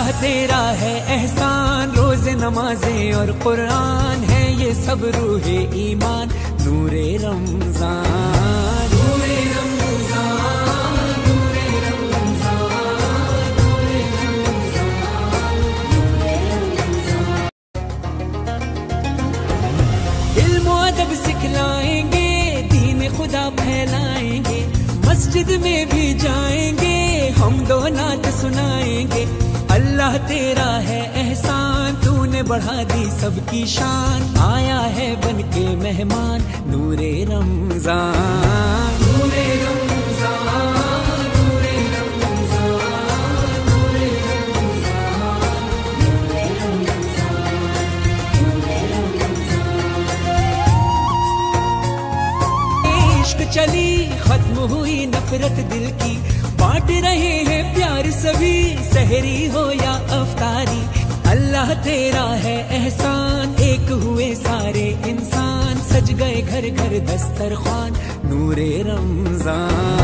अल्लाह तेरा है एहसान, रोज नमाजें और कुरान है ये सब रूहे ईमान, नूरे रमज़ान। खुदा फैलाएँगे, मस्जिद में भी जाएँगे, हम दो नात सुनाएँगे। अल्लाह तेरा है एहसान, तूने बढ़ा दी सबकी शान। आया है बन के मेहमान नूरे रमज़ान। चली, खत्म हुई नफरत दिल की। बांट रहे हैं प्यार सभी, सहरी हो या अफतारी। अल्लाह तेरा है एहसान, एक हुए सारे इंसान। सज गए घर घर दस्तरखान, नूरे रमज़ान।